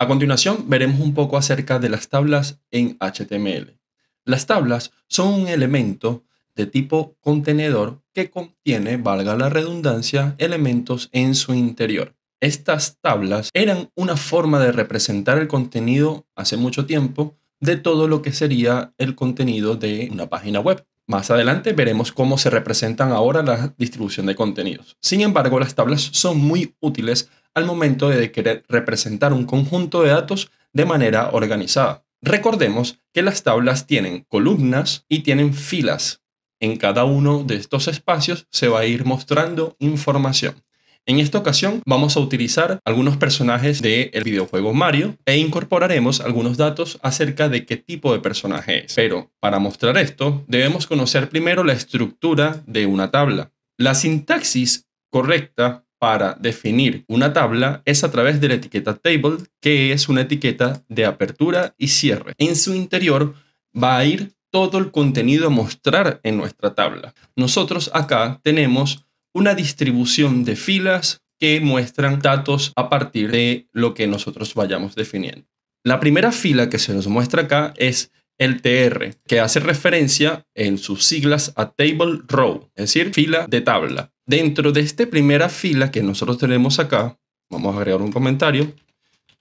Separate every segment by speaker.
Speaker 1: A continuación veremos un poco acerca de las tablas en HTML. Las tablas son un elemento de tipo contenedor que contiene, valga la redundancia, elementos en su interior. Estas tablas eran una forma de representar el contenido hace mucho tiempo de todo lo que sería el contenido de una página web. Más adelante veremos cómo se representan ahora la distribución de contenidos. Sin embargo, las tablas son muy útiles al momento de querer representar un conjunto de datos de manera organizada. Recordemos que las tablas tienen columnas y tienen filas. En cada uno de estos espacios se va a ir mostrando información. En esta ocasión vamos a utilizar algunos personajes del videojuego Mario e incorporaremos algunos datos acerca de qué tipo de personaje es. Pero para mostrar esto debemos conocer primero la estructura de una tabla. La sintaxis correcta para definir una tabla es a través de la etiqueta table, que es una etiqueta de apertura y cierre. En su interior va a ir todo el contenido a mostrar en nuestra tabla. Nosotros acá tenemos una distribución de filas que muestran datos a partir de lo que nosotros vayamos definiendo. La primera fila que se nos muestra acá es el TR, que hace referencia en sus siglas a Table Row, es decir, fila de tabla. Dentro de esta primera fila que nosotros tenemos acá, vamos a agregar un comentario.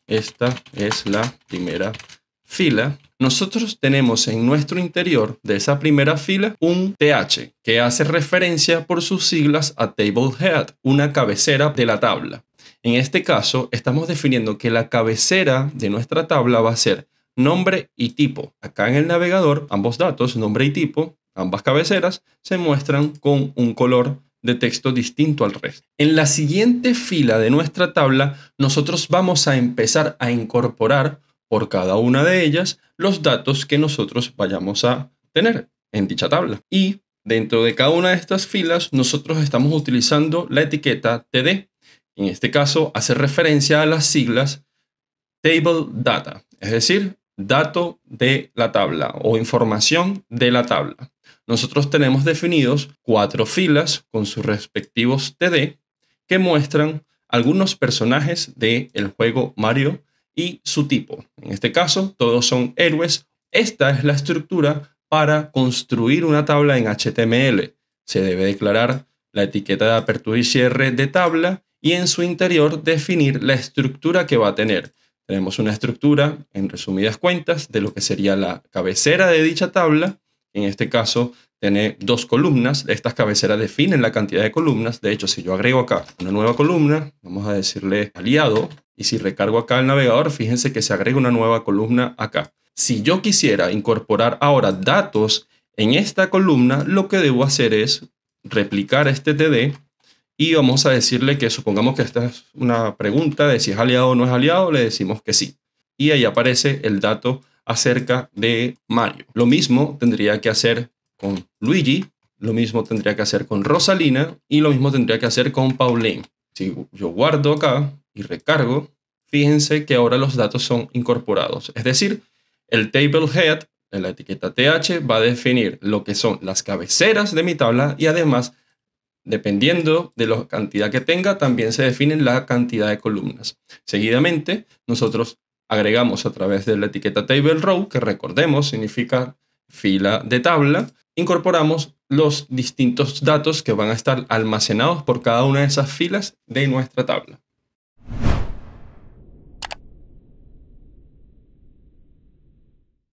Speaker 1: Esta es la primera fila nosotros tenemos en nuestro interior de esa primera fila un TH que hace referencia por sus siglas a Table Head, una cabecera de la tabla. En este caso, estamos definiendo que la cabecera de nuestra tabla va a ser nombre y tipo. Acá en el navegador, ambos datos, nombre y tipo, ambas cabeceras, se muestran con un color de texto distinto al resto. En la siguiente fila de nuestra tabla, nosotros vamos a empezar a incorporar por cada una de ellas los datos que nosotros vayamos a tener en dicha tabla. Y dentro de cada una de estas filas, nosotros estamos utilizando la etiqueta TD. En este caso, hace referencia a las siglas Table Data, es decir, dato de la tabla o información de la tabla. Nosotros tenemos definidos cuatro filas con sus respectivos TD que muestran algunos personajes del juego Mario y su tipo. En este caso, todos son héroes. Esta es la estructura para construir una tabla en HTML. Se debe declarar la etiqueta de apertura y cierre de tabla y en su interior definir la estructura que va a tener. Tenemos una estructura, en resumidas cuentas, de lo que sería la cabecera de dicha tabla. En este caso, tiene dos columnas. Estas cabeceras definen la cantidad de columnas. De hecho, si yo agrego acá una nueva columna, vamos a decirle aliado, y si recargo acá el navegador, fíjense que se agrega una nueva columna acá. Si yo quisiera incorporar ahora datos en esta columna, lo que debo hacer es replicar este TD y vamos a decirle que supongamos que esta es una pregunta de si es aliado o no es aliado, le decimos que sí. Y ahí aparece el dato acerca de Mario. Lo mismo tendría que hacer con Luigi, lo mismo tendría que hacer con Rosalina y lo mismo tendría que hacer con Pauline. Si yo guardo acá y recargo, fíjense que ahora los datos son incorporados. Es decir, el table head, en la etiqueta th, va a definir lo que son las cabeceras de mi tabla y además, dependiendo de la cantidad que tenga, también se define la cantidad de columnas. Seguidamente, nosotros agregamos a través de la etiqueta table row, que recordemos significa fila de tabla, incorporamos los distintos datos que van a estar almacenados por cada una de esas filas de nuestra tabla.